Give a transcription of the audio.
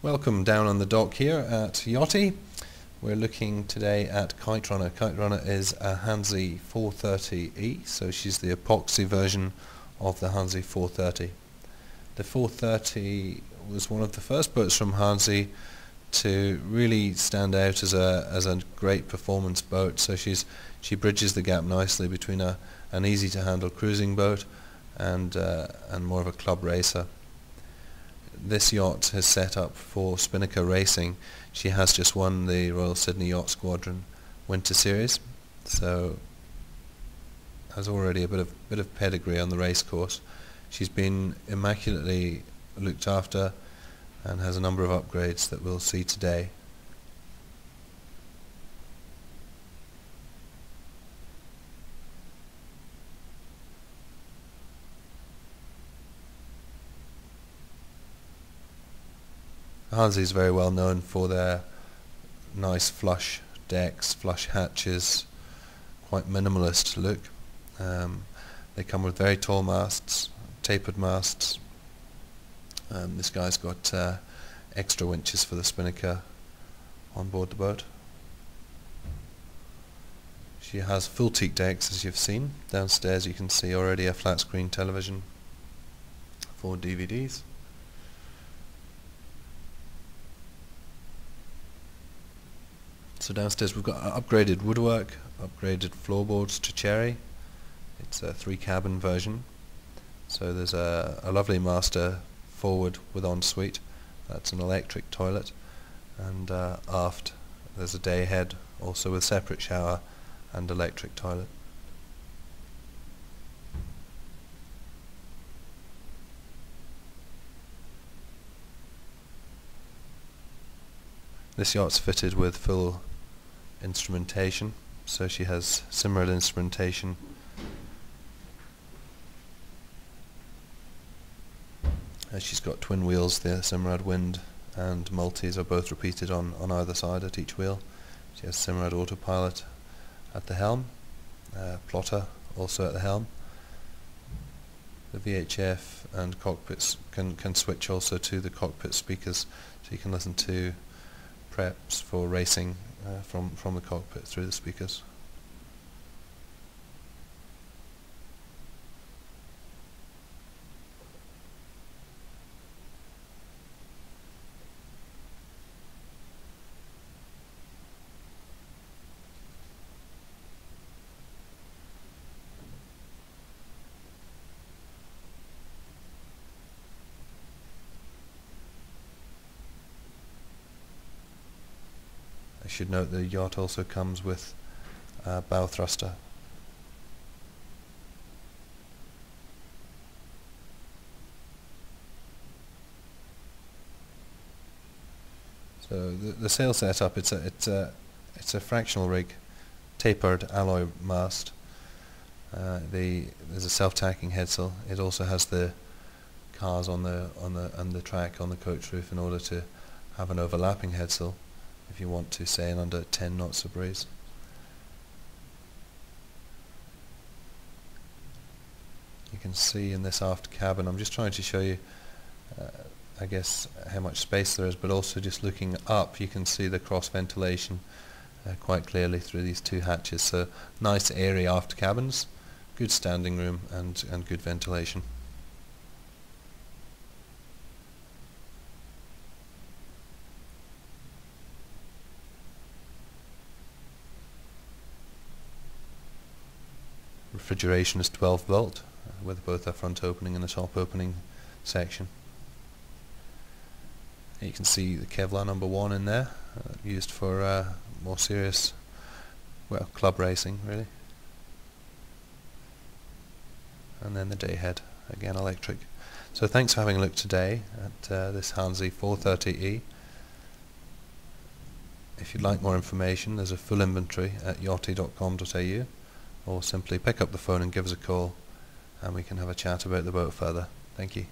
Welcome down on the dock here at YOTI. We're looking today at Kite Runner. Kite Runner is a Hanse 430E, so she's the epoxy version of the Hanse 430. The 430 was one of the first boats from Hanse to really stand out as a as a great performance boat. So she's she bridges the gap nicely between a an easy to handle cruising boat and uh, and more of a club racer this yacht has set up for Spinnaker racing. She has just won the Royal Sydney Yacht Squadron Winter Series, so has already a bit of bit of pedigree on the race course. She's been immaculately looked after and has a number of upgrades that we'll see today. Hanse is very well known for their nice flush decks, flush hatches, quite minimalist look. Um, they come with very tall masts, tapered masts. Um, this guy's got uh, extra winches for the spinnaker on board the boat. She has full teak decks as you've seen. Downstairs you can see already a flat screen television for DVDs. So downstairs we've got upgraded woodwork, upgraded floorboards to cherry. It's a three cabin version. So there's a, a lovely master forward with ensuite. That's an electric toilet. And uh, aft there's a day head also with separate shower and electric toilet. This yacht's fitted with full instrumentation, so she has Simrad instrumentation. Uh, she's got twin wheels, the Simrad Wind and Multis are both repeated on, on either side at each wheel. She has Simrad autopilot at the helm, uh, plotter also at the helm. The VHF and cockpits can, can switch also to the cockpit speakers so you can listen to preps for racing Uh, from, from the cockpit through the speakers. I should note the yacht also comes with a bow thruster. So the, the sail setup, it's a, it's a, it's a fractional rig, tapered alloy mast. Uh, the, there's a self-tacking headsail. It also has the cars on the on the on the track on the coach roof in order to have an overlapping headsail if you want to say in under 10 knots of breeze. You can see in this aft cabin, I'm just trying to show you uh, I guess how much space there is but also just looking up you can see the cross ventilation uh, quite clearly through these two hatches so nice airy aft cabins good standing room and, and good ventilation. Refrigeration is 12 volt with both a front opening and a top opening section. You can see the Kevlar number one in there, uh, used for uh, more serious, well, club racing really. And then the day head, again electric. So thanks for having a look today at uh, this Hanse 430E. If you'd like more information, there's a full inventory at yoti.com.au or simply pick up the phone and give us a call and we can have a chat about the boat further. Thank you.